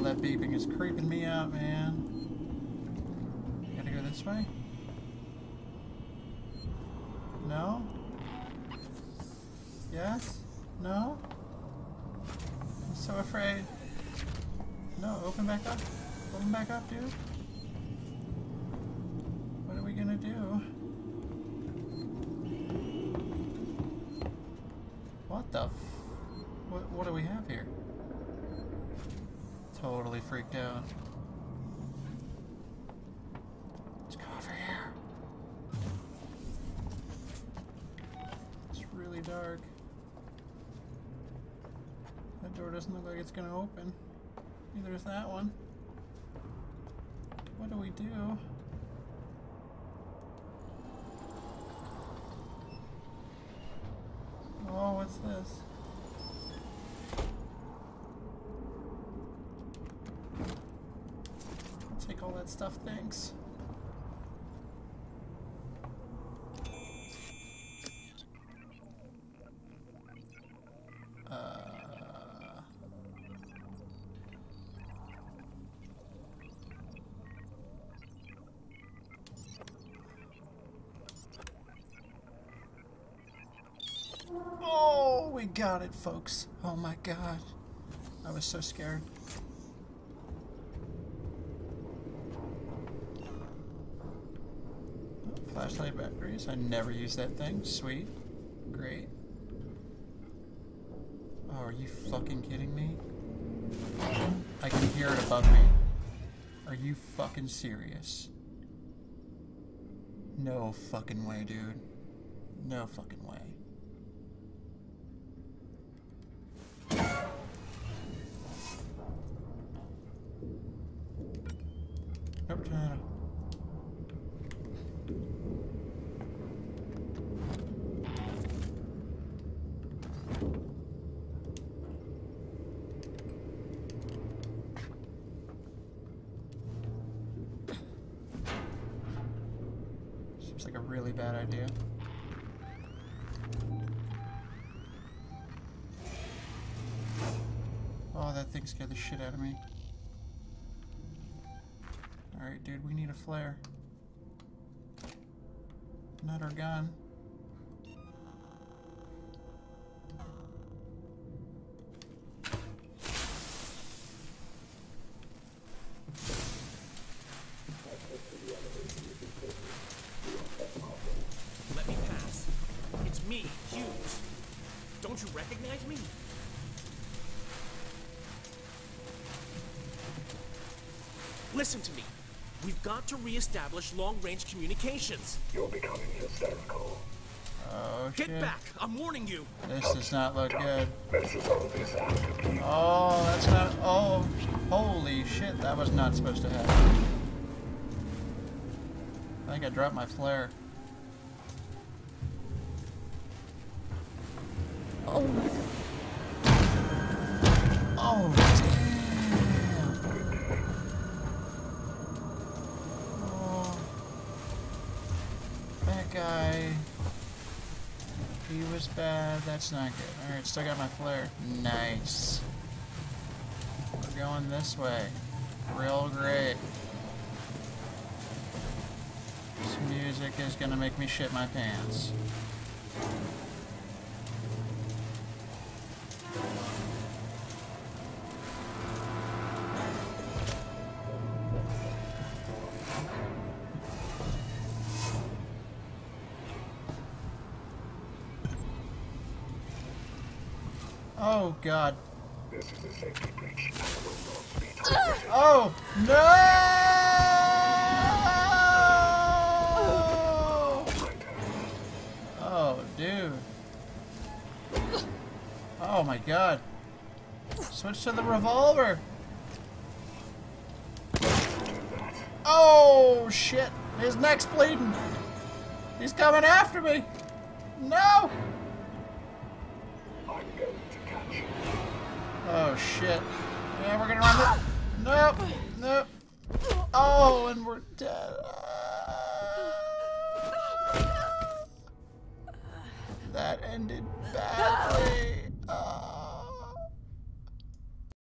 All that beeping is creeping me out, man. Gotta go this way? No? Yes? No? I'm so afraid. No, open back up. Open back up, dude. What are we gonna do? What the what, what do we have here? Totally freaked out. Let's go over here. It's really dark. That door doesn't look like it's gonna open. Neither is that one. What do we do? Oh, what's this? That stuff, thanks. Uh, Oh, we got it, folks. Oh my god. I was so scared. Flashlight batteries. I never use that thing. Sweet. Great. Oh, are you fucking kidding me? I can hear it above me. Are you fucking serious? No fucking way, dude. No fucking way. Nope, turn it off. Seems like a really bad idea. Oh, that thing scared the shit out of me. Alright, dude, we need a flare. Not our gun. Me, Hughes. Don't you recognize me? Listen to me. We've got to reestablish long-range communications. You're becoming hysterical. Oh, Get shit. back! I'm warning you. This does not look good. This is all this after you. Oh, that's not. Oh, holy shit, that was not supposed to happen. I think I dropped my flare. Was bad. That's not good. Alright, still got my flare. Nice. We're going this way. Real great. This music is gonna make me shit my pants. Oh god. This is a safety breach. Oh no! Oh, dude. Oh my god. Switch to the revolver. Oh shit. His neck's bleeding. He's coming after me. No! Shit. Yeah, we're gonna run it. Nope. Nope. Oh, and we're dead. That ended bad.